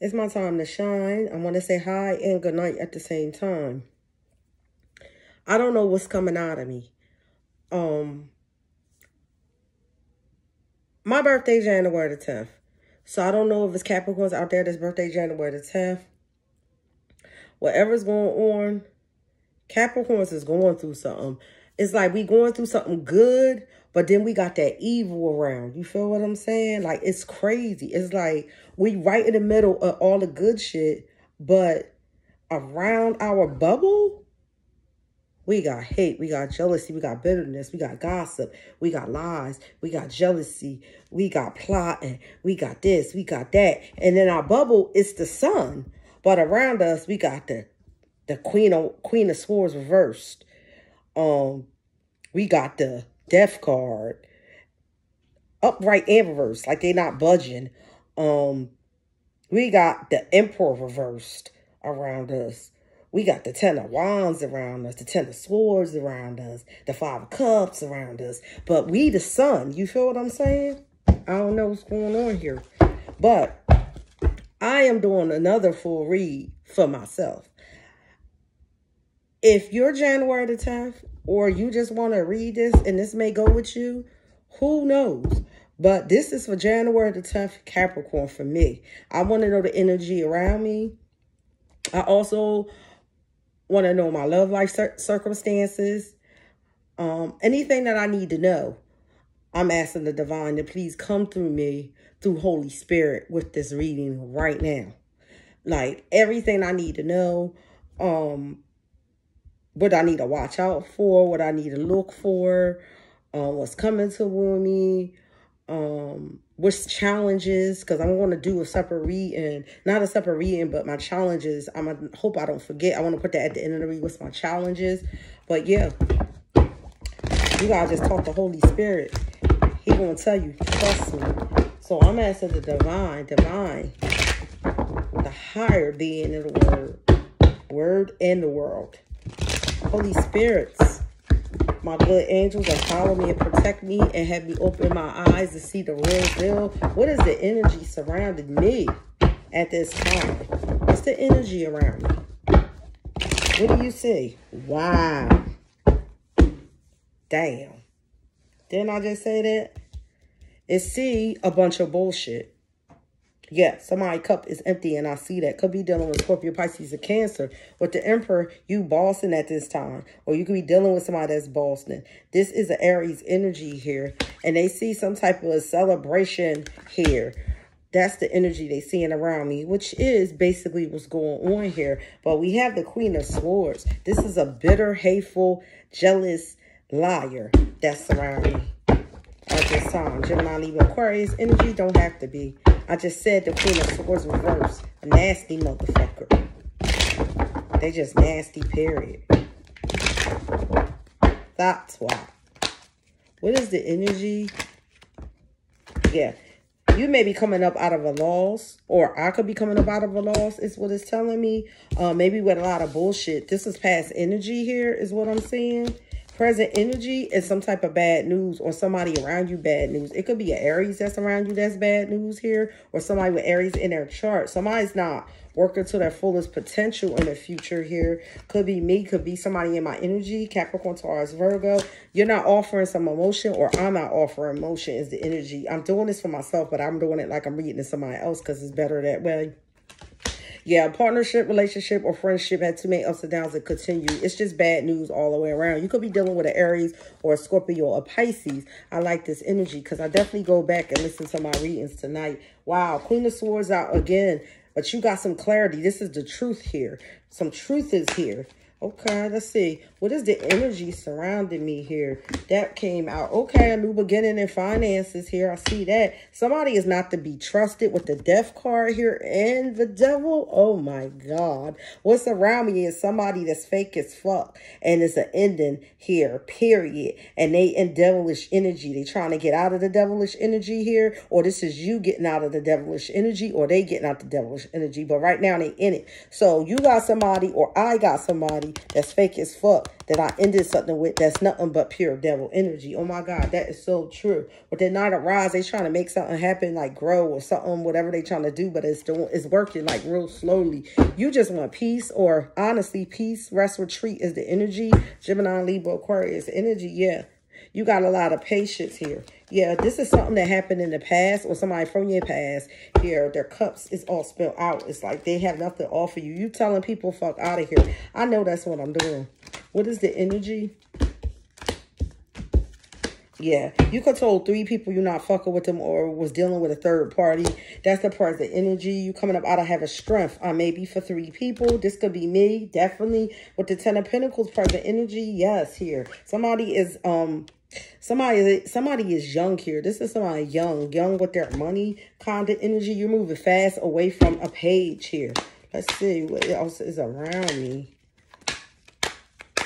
It's my time to shine. I want to say hi and good night at the same time. I don't know what's coming out of me. Um, my birthday January the 10th. So I don't know if it's Capricorns out there that's birthday January the 10th. Whatever's going on, Capricorns is going through something. It's like we going through something good, but then we got that evil around. You feel what I'm saying? Like, it's crazy. It's like we right in the middle of all the good shit, but around our bubble, we got hate, we got jealousy, we got bitterness, we got gossip, we got lies, we got jealousy, we got plotting, we got this, we got that. And then our bubble is the sun. But around us, we got the the Queen of Queen of Swords reversed. Um, we got the death card, upright and reversed, like they're not budging. Um, we got the emperor reversed around us. We got the ten of wands around us, the ten of swords around us, the five of cups around us. But we the sun. You feel what I'm saying? I don't know what's going on here. But I am doing another full read for myself. If you're January the 10th or you just want to read this and this may go with you, who knows? But this is for January the 10th Capricorn for me. I want to know the energy around me. I also want to know my love life cir circumstances. Um, anything that I need to know. I'm asking the divine to please come through me through Holy Spirit with this reading right now. Like everything I need to know. Um, what I need to watch out for, what I need to look for, um, what's coming to me, um, what's challenges, because I'm going to do a separate reading, not a separate reading, but my challenges. I'm gonna hope I don't forget. I want to put that at the end of the read. What's my challenges? But yeah, you gotta just talk to Holy Spirit. He gonna tell you, trust me. So I'm asking the divine, divine, the higher being in the word, word in the world. Holy spirits, my good angels that follow me and protect me and have me open my eyes to see the real deal. What is the energy surrounding me at this time? What's the energy around me? What do you see? Wow. Damn. Didn't I just say that? Is see a bunch of bullshit. Yeah, somebody cup is empty and I see that. Could be dealing with Scorpio, Pisces, or Cancer. With the Emperor, you bossing at this time. Or you could be dealing with somebody that's bossing. This is an Aries energy here. And they see some type of a celebration here. That's the energy they seeing around me, which is basically what's going on here. But we have the Queen of Swords. This is a bitter, hateful, jealous liar that's surrounding me at this time. Gemini, Libra, Aquarius energy don't have to be. I just said the Queen of Swords reverse. Nasty motherfucker. They just nasty, period. That's why. What is the energy? Yeah. You may be coming up out of a loss, or I could be coming up out of a loss, is what it's telling me. Uh, maybe with a lot of bullshit. This is past energy here, is what I'm saying present energy is some type of bad news or somebody around you bad news. It could be an Aries that's around you that's bad news here or somebody with Aries in their chart. Somebody's not working to their fullest potential in the future here. Could be me, could be somebody in my energy, Capricorn, Taurus, Virgo. You're not offering some emotion or I'm not offering emotion is the energy. I'm doing this for myself, but I'm doing it like I'm reading to somebody else because it's better that way yeah, partnership, relationship, or friendship had too many ups and downs that continue. It's just bad news all the way around. You could be dealing with an Aries or a Scorpio or a Pisces. I like this energy because I definitely go back and listen to my readings tonight. Wow, Queen of Swords out again. But you got some clarity. This is the truth here. Some truth is here. Okay, let's see. What is the energy surrounding me here? That came out. Okay, a new beginning in finances here. I see that. Somebody is not to be trusted with the death card here and the devil. Oh my God. What's around me is somebody that's fake as fuck. And it's an ending here, period. And they in devilish energy. They trying to get out of the devilish energy here. Or this is you getting out of the devilish energy. Or they getting out the devilish energy. But right now they in it. So you got somebody or I got somebody that's fake as fuck that I ended something with that's nothing but pure devil energy. Oh my God, that is so true. But they're not arise, they trying to make something happen, like grow or something, whatever they trying to do, but it's doing it's working like real slowly. You just want peace or honestly, peace, rest, retreat is the energy. Gemini, Libra, Aquarius, energy, yeah. You got a lot of patience here. Yeah, this is something that happened in the past or somebody from your past here. Their cups is all spilled out. It's like they have nothing to offer you. You telling people, fuck out of here. I know that's what I'm doing. What is the energy? Yeah, you could told three people you're not fucking with them or was dealing with a third party. That's the part of the energy. You coming up out of having strength. Uh, maybe for three people. This could be me, definitely. With the Ten of Pentacles part of the energy, yes, here. Somebody is um Somebody, somebody is young here. This is somebody young, young with their money kind of energy. You're moving fast away from a page here. Let's see what else is around me.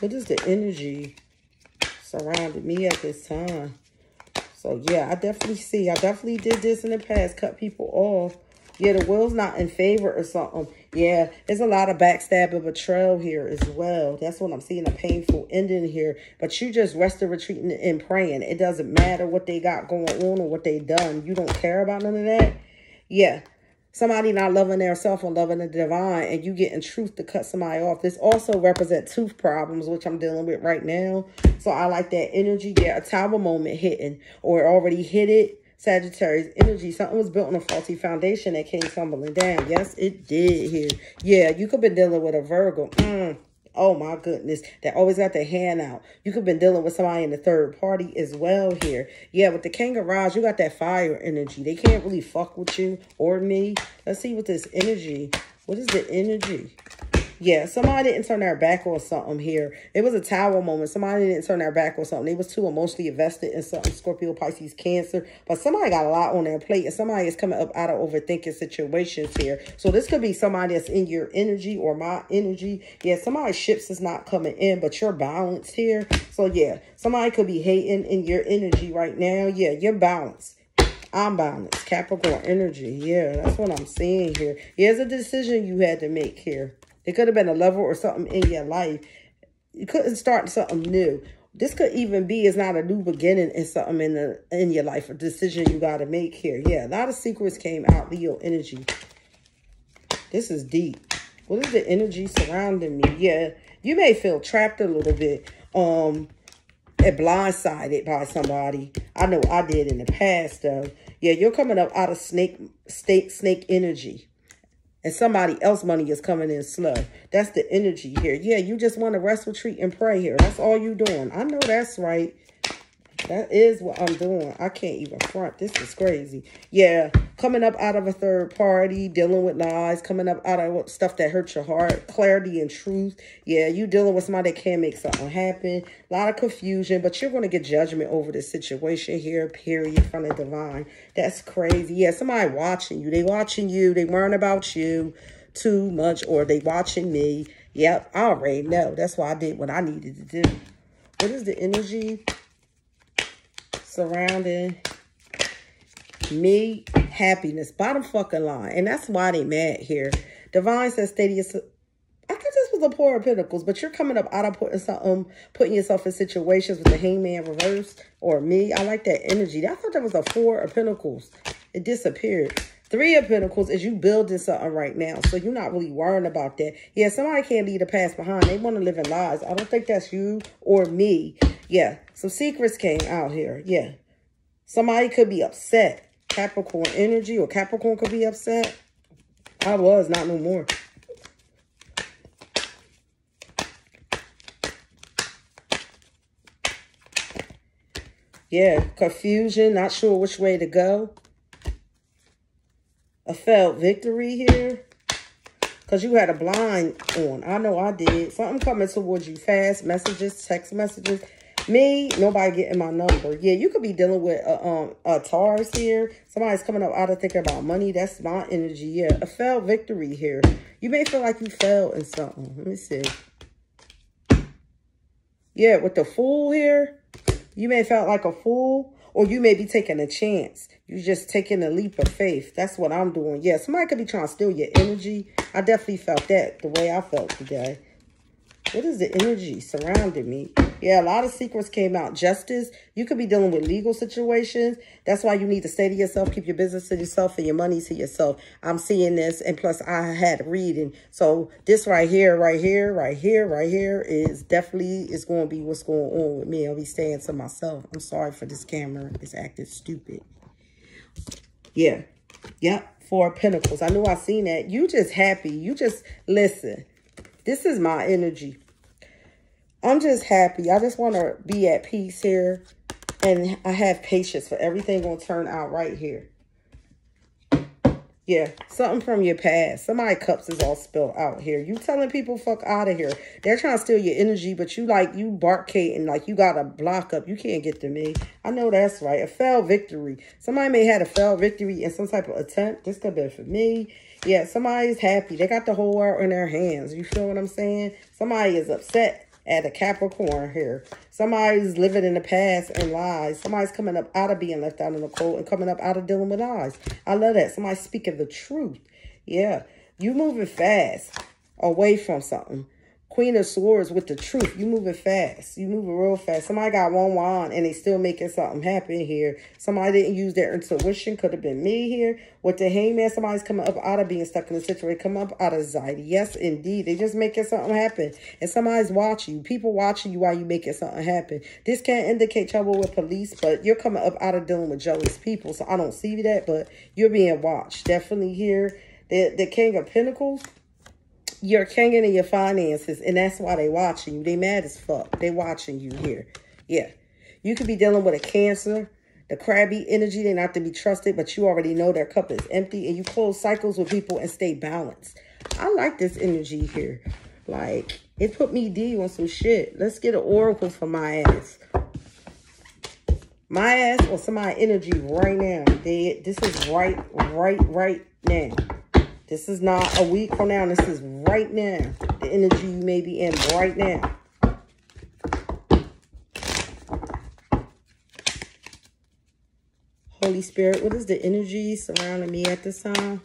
What is the energy surrounding me at this time? So, yeah, I definitely see. I definitely did this in the past. Cut people off. Yeah, the will's not in favor or something. Yeah, there's a lot of backstab and betrayal here as well. That's what I'm seeing, a painful ending here. But you just resting, retreating, and praying. It doesn't matter what they got going on or what they done. You don't care about none of that. Yeah, somebody not loving their self or loving the divine and you getting truth to cut somebody off. This also represents tooth problems, which I'm dealing with right now. So I like that energy. Yeah, a tower moment hitting or already hit it Sagittarius energy. Something was built on a faulty foundation that came tumbling down. Yes, it did here. Yeah, you could been dealing with a Virgo. Mm. Oh my goodness. That always got their hand out. You could have been dealing with somebody in the third party as well here. Yeah, with the King of Rods, you got that fire energy. They can't really fuck with you or me. Let's see what this energy. What is the energy? Yeah, somebody didn't turn their back on something here. It was a tower moment. Somebody didn't turn their back on something. They was too emotionally invested in something. Scorpio, Pisces, Cancer. But somebody got a lot on their plate. And somebody is coming up out of overthinking situations here. So this could be somebody that's in your energy or my energy. Yeah, somebody's ships is not coming in, but you're balanced here. So yeah, somebody could be hating in your energy right now. Yeah, you're balanced. I'm balanced. Capricorn energy. Yeah, that's what I'm seeing here. Here's a decision you had to make here. It could have been a lover or something in your life. You couldn't start something new. This could even be it's not a new beginning in something in the in your life, a decision you got to make here. Yeah, a lot of secrets came out, Leo energy. This is deep. What is the energy surrounding me? Yeah, you may feel trapped a little bit. Um, and blindsided by somebody. I know I did in the past, though. Yeah, you're coming up out of snake, state, snake energy and somebody else money is coming in slow. That's the energy here. Yeah, you just want to rest, retreat, and pray here. That's all you doing. I know that's right. That is what I'm doing. I can't even front. This is crazy. Yeah, coming up out of a third party, dealing with lies, coming up out of stuff that hurts your heart, clarity and truth. Yeah, you dealing with somebody that can't make something happen. A lot of confusion, but you're going to get judgment over the situation here, period, from the divine. That's crazy. Yeah, somebody watching you. They watching you. They worrying about you too much, or they watching me. Yep, I already know. That's why I did what I needed to do. What is the energy? Surrounding me happiness. Bottom fucking line. And that's why they mad here. Divine says Stadius. I thought this was a Four of Pentacles, but you're coming up out of putting something, um, putting yourself in situations with the hangman reverse or me. I like that energy. I thought that was a Four of Pentacles. It disappeared. Three of Pentacles is you building something right now. So you're not really worrying about that. Yeah, somebody can't leave the past behind. They want to live in lies. I don't think that's you or me. Yeah, some secrets came out here. Yeah. Somebody could be upset. Capricorn energy or Capricorn could be upset. I was, not no more. Yeah, confusion, not sure which way to go. A felt victory here. Because you had a blind on. I know I did. Something coming towards you fast. Messages, text messages. Me, nobody getting my number. Yeah, you could be dealing with uh, um a Taurus here. Somebody's coming up out of thinking about money. That's my energy. Yeah, a failed victory here. You may feel like you failed in something. Let me see. Yeah, with the fool here, you may have felt like a fool. Or you may be taking a chance. You're just taking a leap of faith. That's what I'm doing. Yeah, somebody could be trying to steal your energy. I definitely felt that the way I felt today. What is the energy surrounding me? Yeah, a lot of secrets came out. Justice, you could be dealing with legal situations. That's why you need to stay to yourself, keep your business to yourself and your money to yourself. I'm seeing this, and plus I had reading. So this right here, right here, right here, right here is definitely is going to be what's going on with me. I'll be staying to myself. I'm sorry for this camera. It's acting stupid. Yeah. Yep. Four Pentacles. I knew I seen that. You just happy. You just, listen. This is my energy. I'm just happy. I just want to be at peace here. And I have patience for everything going to turn out right here. Yeah, something from your past. Somebody cups is all spilled out here. You telling people fuck out of here. They're trying to steal your energy, but you like, you barkating like you got a block up. You can't get to me. I know that's right. A failed victory. Somebody may have had a failed victory in some type of attempt. This could be for me. Yeah, somebody's happy. They got the whole world in their hands. You feel what I'm saying? Somebody is upset at a Capricorn here. Somebody's living in the past and lies. Somebody's coming up out of being left out in the cold and coming up out of dealing with lies. I love that. Somebody's speaking the truth. Yeah. You moving fast away from something. Queen of Swords with the truth. You moving fast. You moving real fast. Somebody got one wand and they still making something happen here. Somebody didn't use their intuition. Could have been me here. With the hangman, somebody's coming up out of being stuck in a situation. Come up out of anxiety. Yes, indeed. They just making something happen. And somebody's watching you. People watching you while you making something happen. This can't indicate trouble with police, but you're coming up out of dealing with jealous people. So I don't see that, but you're being watched. Definitely here. The, the King of Pentacles you're king in your finances, and that's why they watching you. They mad as fuck. They watching you here. Yeah. You could be dealing with a cancer, the crabby energy. They're not to be trusted, but you already know their cup is empty, and you close cycles with people and stay balanced. I like this energy here. Like, it put me D on some shit. Let's get an oracle for my ass. My ass or somebody energy right now. They, this is right, right, right now. This is not a week from now. This is right now. The energy you may be in right now. Holy Spirit, what is the energy surrounding me at this time?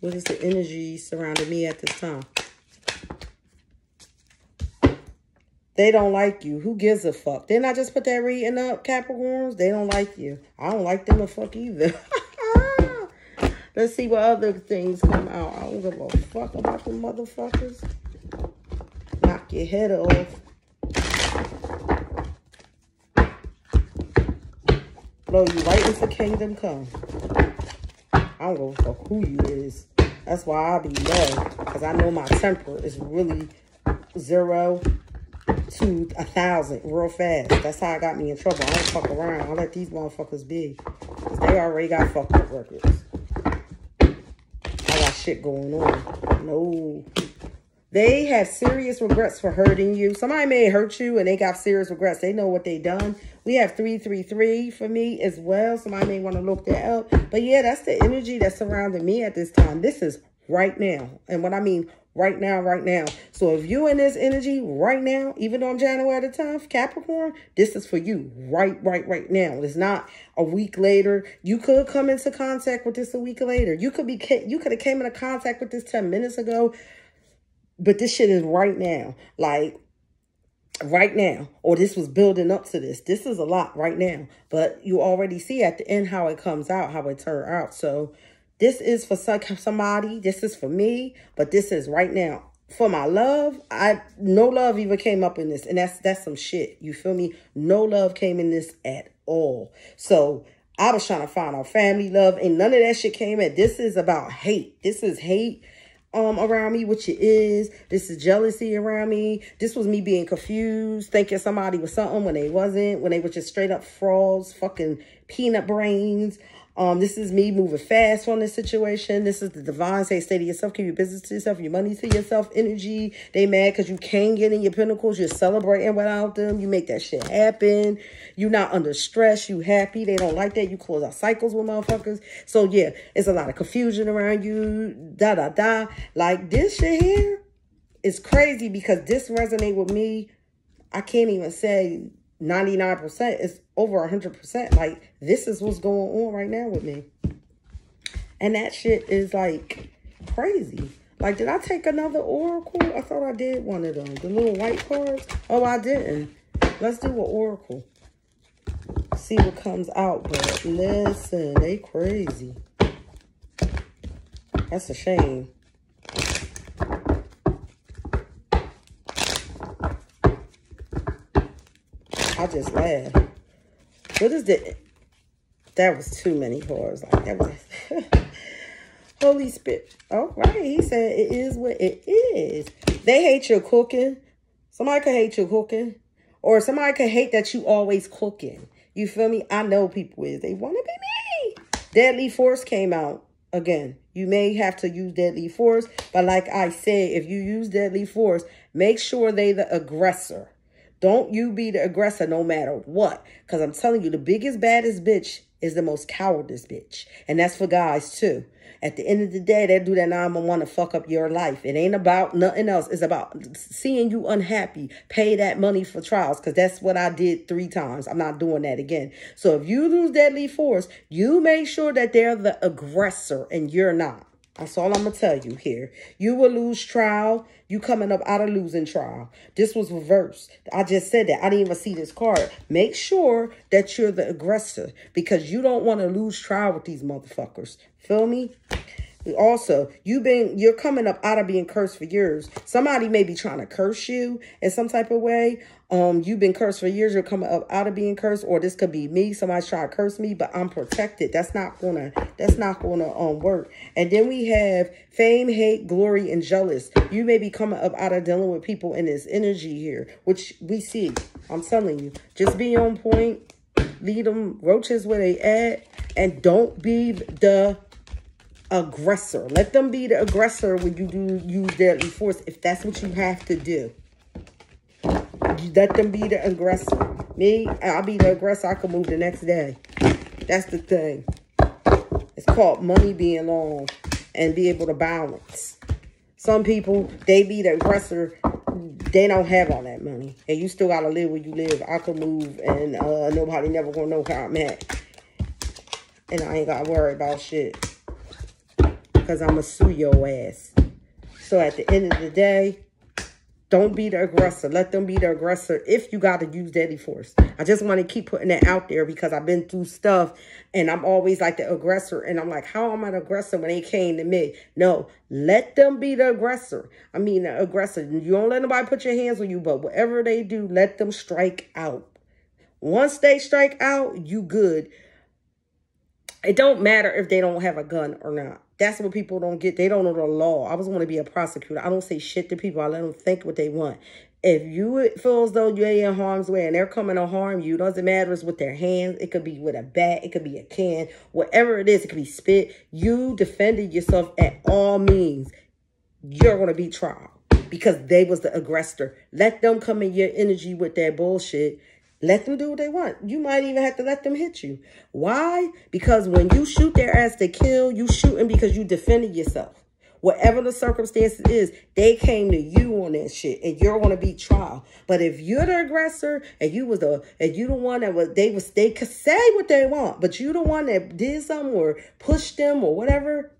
What is the energy surrounding me at this time? They don't like you. Who gives a fuck? Didn't I just put that reading up, Capricorns? They don't like you. I don't like them to fuck either. Let's see what other things come out. I don't give a fuck about the motherfuckers. Knock your head off. Blow you right into kingdom come. I don't give a fuck who you is. That's why I be low. Because I know my temper is really zero to a thousand real fast. That's how I got me in trouble. I don't fuck around. I let these motherfuckers be. They already got fucked up records shit going on. No. They have serious regrets for hurting you. Somebody may hurt you and they got serious regrets. They know what they done. We have 333 for me as well. Somebody may want to look that up. But yeah, that's the energy that's surrounding me at this time. This is right now. And what I mean right now, right now. So if you in this energy right now, even though I'm January the time, Capricorn, this is for you right, right, right now. It's not a week later. You could come into contact with this a week later. You could be, you could have came into contact with this 10 minutes ago, but this shit is right now. Like, right now or this was building up to this this is a lot right now but you already see at the end how it comes out how it turned out so this is for somebody. This is for me. But this is right now. For my love, I no love even came up in this. And that's that's some shit. You feel me? No love came in this at all. So I was trying to find our family love. And none of that shit came in. This is about hate. This is hate um around me, which it is. This is jealousy around me. This was me being confused, thinking somebody was something when they wasn't, when they were just straight up frauds, fucking peanut brains. Um, this is me moving fast on this situation. This is the divine say, stay to yourself, keep your business to yourself, your money to yourself, energy. They mad because you can't get in your pinnacles. You're celebrating without them. You make that shit happen. You're not under stress. You happy. They don't like that. You close out cycles with motherfuckers. So yeah, it's a lot of confusion around you. Da da da. Like this shit here is crazy because this resonate with me. I can't even say 99%. It's over 100%. Like, this is what's going on right now with me. And that shit is, like, crazy. Like, did I take another oracle? I thought I did one of them. The little white cards. Oh, I didn't. Let's do an oracle. See what comes out. But listen, they crazy. That's a shame. Just laughed. What is the... That was too many cards. Like, that was... Holy Spirit. All right. He said it is what it is. They hate your cooking. Somebody could hate your cooking. Or somebody could hate that you always cooking. You feel me? I know people is. They want to be me. Deadly Force came out again. You may have to use Deadly Force. But like I said, if you use Deadly Force, make sure they the aggressor. Don't you be the aggressor no matter what. Because I'm telling you, the biggest, baddest bitch is the most cowardice bitch. And that's for guys too. At the end of the day, they do that 911 to fuck up your life. It ain't about nothing else. It's about seeing you unhappy. Pay that money for trials because that's what I did three times. I'm not doing that again. So if you lose deadly force, you make sure that they're the aggressor and you're not. That's all I'm going to tell you here. You will lose trial. You coming up out of losing trial. This was reversed. I just said that. I didn't even see this card. Make sure that you're the aggressor because you don't want to lose trial with these motherfuckers. Feel me? Also, you've been you're coming up out of being cursed for years. Somebody may be trying to curse you in some type of way. Um, you've been cursed for years. You're coming up out of being cursed, or this could be me. Somebody's trying to curse me, but I'm protected. That's not gonna. That's not gonna um work. And then we have fame, hate, glory, and jealous. You may be coming up out of dealing with people in this energy here, which we see. I'm telling you, just be on point. Lead them roaches where they at, and don't be the aggressor. Let them be the aggressor when you do use deadly force, if that's what you have to do. Let them be the aggressor. Me, I'll be the aggressor. I can move the next day. That's the thing. It's called money being long and be able to balance. Some people, they be the aggressor. They don't have all that money. And you still got to live where you live. I can move and uh, nobody never going to know how I'm at. And I ain't got to worry about shit because I'm going to sue your ass. So at the end of the day, don't be the aggressor. Let them be the aggressor if you got to use deadly force. I just want to keep putting that out there because I've been through stuff and I'm always like the aggressor. And I'm like, how am I the aggressor when they came to me? No, let them be the aggressor. I mean, the aggressor. You don't let nobody put your hands on you, but whatever they do, let them strike out. Once they strike out, you good. It don't matter if they don't have a gun or not. That's what people don't get. They don't know the law. I was going to be a prosecutor. I don't say shit to people. I let them think what they want. If you feel as though you're in harm's way and they're coming to harm you, doesn't matter it's with their hands. It could be with a bat. It could be a can. Whatever it is, it could be spit. You defended yourself at all means. You're going to be trial because they was the aggressor. Let them come in your energy with their bullshit let them do what they want. You might even have to let them hit you. Why? Because when you shoot their ass to kill, you shooting because you defended yourself. Whatever the circumstances is, they came to you on that shit, and you're gonna be trial. But if you're the aggressor and you was the and you the one that was they was they could say what they want, but you the one that did something or pushed them or whatever,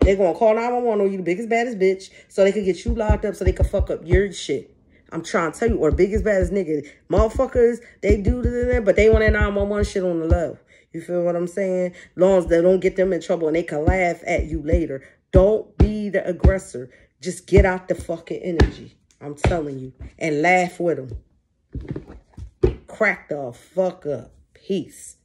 they're gonna call 911 on you, the biggest baddest bitch, so they could get you locked up so they could fuck up your shit. I'm trying to tell you, or biggest baddest nigga. Motherfuckers, they do that, but they want that 911 shit on the low. You feel what I'm saying? long as they don't get them in trouble and they can laugh at you later. Don't be the aggressor. Just get out the fucking energy. I'm telling you. And laugh with them. Crack the fuck up. Peace.